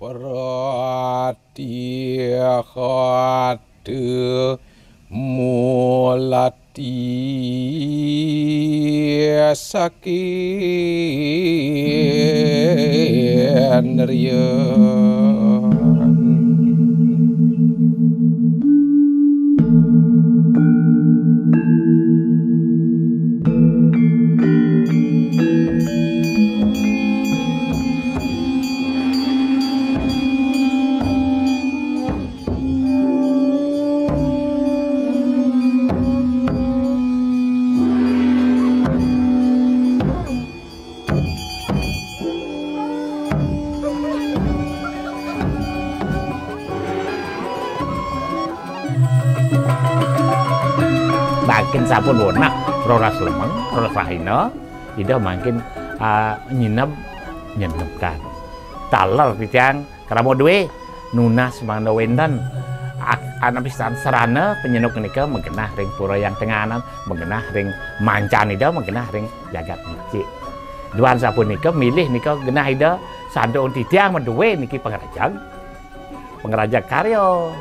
pratyahate mulati sakin riyah. Sampun wonak roras lemeng roras rahina ida makin uh, nyinep nyenepkan. Taler titiang keramo duwe. Nunas mangda wendan. Anak pisan serana penyenuk nika menggenah ring pura yang tenganan menggenah ring mancan ida menggenah ring jagat mici duan sapun nika milih nika genah ida sando titiang menduwe niki pengerajang pengerajang karyo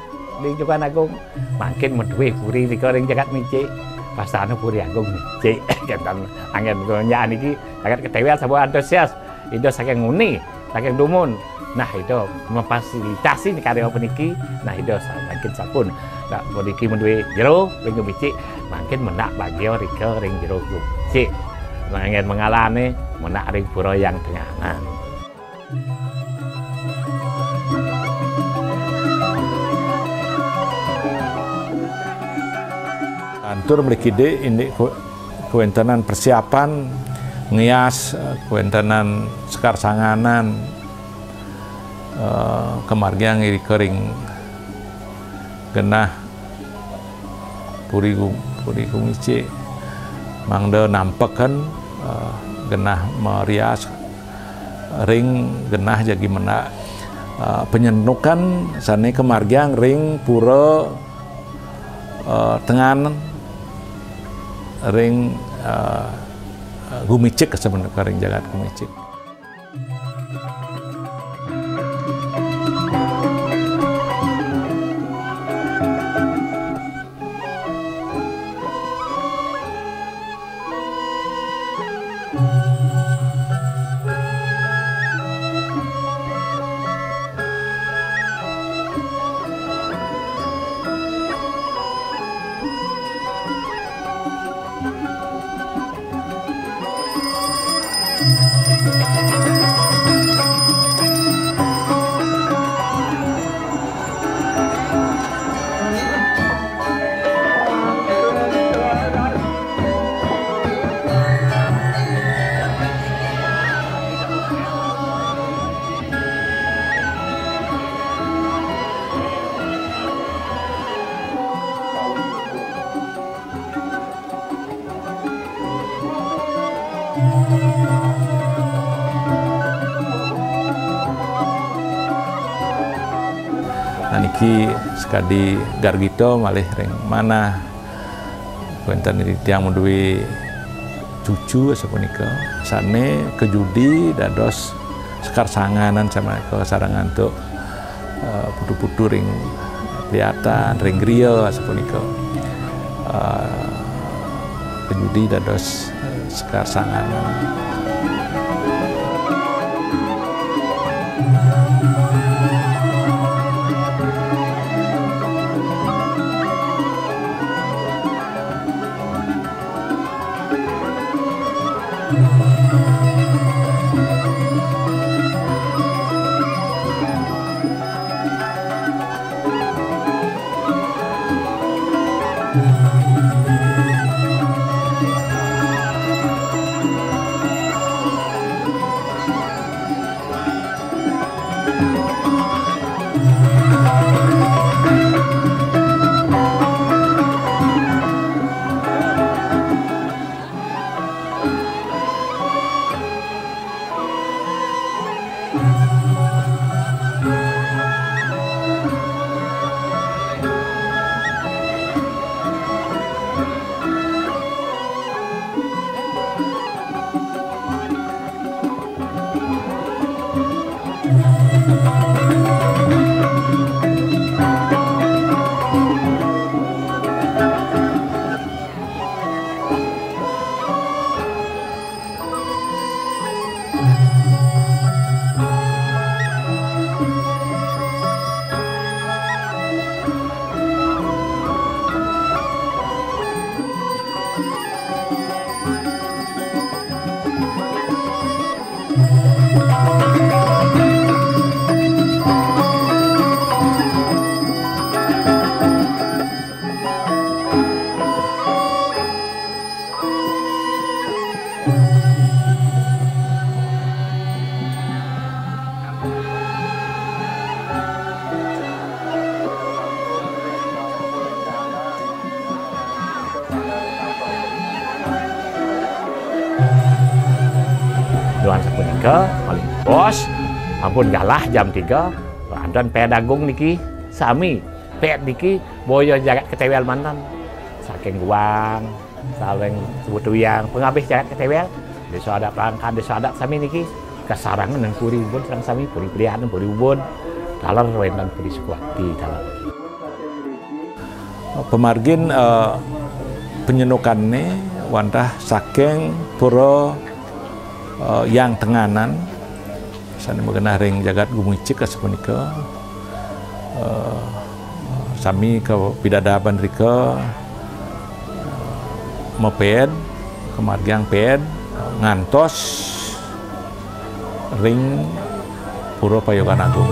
di Jukan Agung. Makin menduwe puri nika ring jagat mici pasane puri agung micik kentan angin nyaan iki sangat kedewean sama antusias. Itu saking nguni saking dumun. Nah itu memfasilitasi karya peniki nah itu makin sapun nah peniki menduwe jero ring micik makin menak bagio rika ring jero micik ingin mengalami menak ring pura yang tenganan Antur melikide ini kuentenan persiapan ngias kuentenan sekar sanganan uh, kemargian iri kering genah puri puri kumici mangde nampekan uh, genah merias ring genah jadi mena uh, penyenukan sane kemargian ring pura uh, tengan ring uh, gumicik sebenarnya ring jagat gumicik. Niki sekadi gargito malih ring mana kuenten tiang menduwi cucu sepunika sane kejudi dados sekar sanganan sama ke sarangan untuk uh, putu-putu ring kelihatan ring griya sepunika uh, kejudi dados sekar sanganan Doan sapunika paling bos. Ampun galah jam 3 Andan pedagung niki. Sami pet niki boyo jagat ketewel mantan. Saking guang saling sebut yang pengabih jagat ketewel desa adat rangkan desa adat sami niki. Kasarangan dan puri ubun serang sami puri pilihan puri ubun. Dalar wendan puri sukuati dalar pemargin eh, penyenukannya wantah saking pura eh, yang tenganan sana mengenai ring jagat gumicik kasapunika eh, sami ke pidadaban rika meped kemargiang ped ngantos ring pura payogan agung